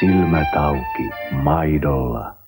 Silmät auki, maidolla.